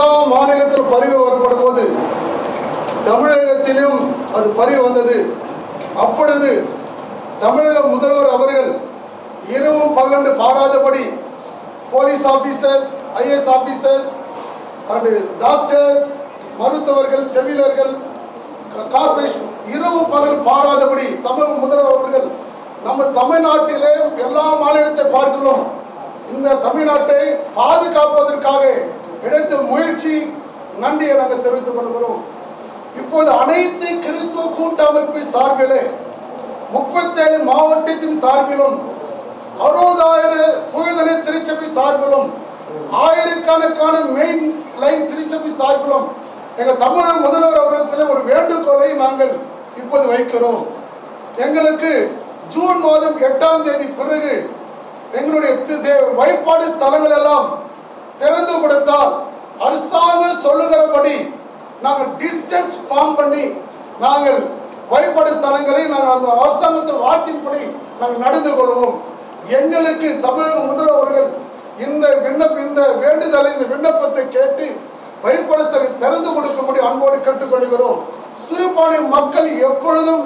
எல்லா மாநிலத்திலும் பரிவு வரப்படும் போது தமிழகத்திலும் அது பரிவு வந்தது. அப்பொழுது தமிழக முதல்வர் அவர்கள் இரவும் பகண்டு பாராதபடி police officers IAS officers and doctors மருத்துவர்கள் செவிலர்கள் கார்பரேஷன் இரவு பகல் பாராதபடி தமிழக முதல்வர் அவர்கள் நம்ம தமிழ்நாட்டிலே எல்லா மாநிலத்தை பார்க்கிறோம். இந்த தமிழ்நாட்டை பாதுகாப்பதற்காக எடுத்த முயற்சி நன்றியை நாங்கள் தெரிவித்துக் கொள்கிறோம். இப்போது அனைத்து கிறிஸ்துவ கூட்டமைப்பு சார்பிலே முப்பத்தேழு மாவட்டத்தின் சார்பிலும் அறுபதாயிரம் சுயதனை திருச்சபை சார்பிலும் ஆயிரக்கணக்கான மெயின் லைன் திருச்சபை சார்பிலும் எங்கள் தமிழக முதல்வர் அவர்களிடத்தில் ஒரு வேண்டுகோளை நாங்கள் இப்போது வைக்கிறோம். எங்களுக்கு ஜூன் மாதம் எட்டாம் தேதி பிறகு எங்களுடைய தே- வழிபாடு ஸ்தலங்கள் எல்லாம் திறந்து கொடுத்தால் அரசாங்கம் சொல்லுகிறபடி நாங்கள் டிஸ்டன்ஸ் ஃபார்ம் பண்ணி நாங்கள் வழிபாடு ஸ்தலங்களை நாங்கள் அந்த அரசாங்கத்தின் வார்த்தையின்படி நாங்கள் நடந்து கொள்வோம். எங்களுக்கு தமிழக முதல்வர்கள் இந்த விண்ணப்ப இந்த வேண்டுதலை இந்த விண்ணப்பத்தை கேட்டு வழிபாடு ஸ்தலம் திறந்து கொடுக்கும்படி அன்போடு கேட்டுக்கொள்கிறோம். சிறுபான்மை மக்கள் எப்பொழுதும்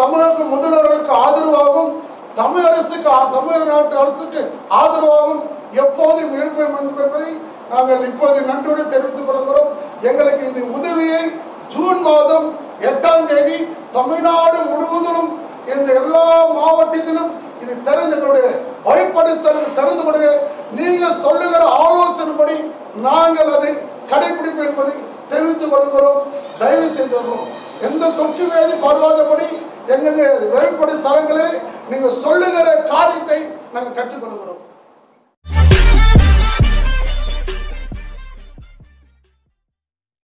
தமிழக முதல்வர்களுக்கு ஆதரவாகவும் தமிழ் அரசுக்கு தமிழ்நாட்டு அரசுக்கு ஆதரவாகவும் எப்போதும் இருப்போம் என்பதை நாங்கள் இப்போது நன்றியுடன் தெரிவித்துக் கொள்கிறோம். எங்களுக்கு இந்த உதவியை ஜூன் மாதம் எட்டாம் தேதி தமிழ்நாடு முழுவதிலும் இந்த எல்லா மாவட்டத்திலும் இது தெரிந்து எங்களுடைய வழிபாடு தெரிந்து திறந்து கொடுங்க நீங்க சொல்லுகிற ஆலோசனைப்படி நாங்கள் அதை கடைபிடிப்போம் என்பதை தெரிவித்துக் கொள்கிறோம். தயவு செய்தோம் எந்த தொற்று வேதி பரவாதபடி எங்களுடைய வழிபாடு ஸ்தலங்களில் நீங்கள் சொல்லுகிற காரியத்தை நாங்கள் கற்றுக்கொள்கிறோம்